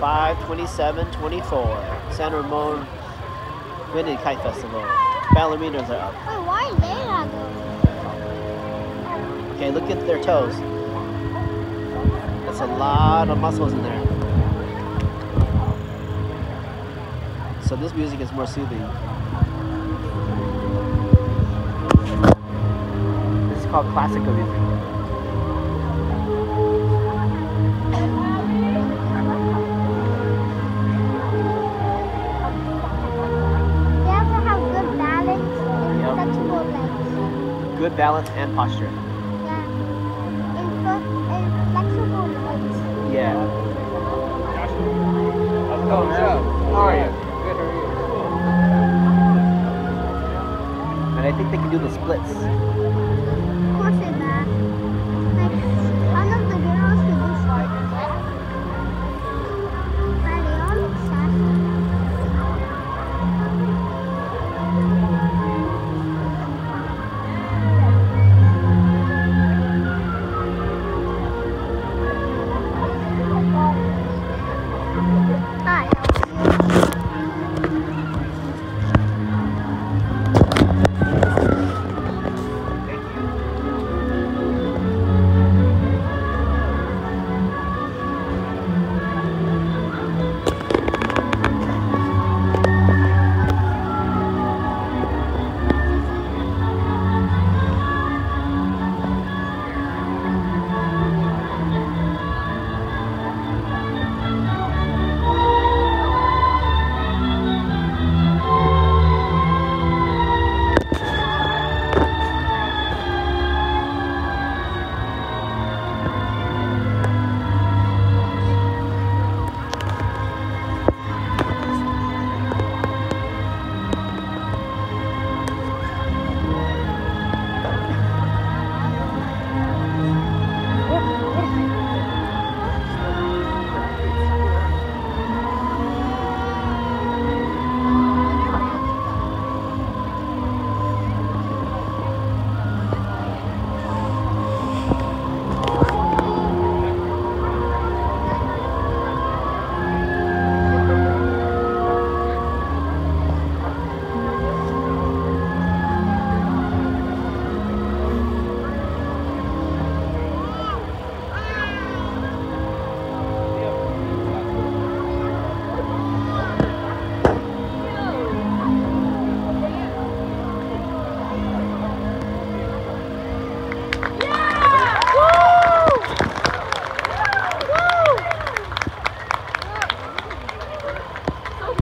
Five twenty-seven twenty-four. San Ramon Wind and Kite Festival. Ballerinas are up. Wait, why are they not going? Okay, look at their toes. That's a lot of muscles in there. So this music is more soothing. This is called classical music. Good balance and posture. Yeah. Yeah. Going. How are you? Good, how are you? And I think they can do the splits.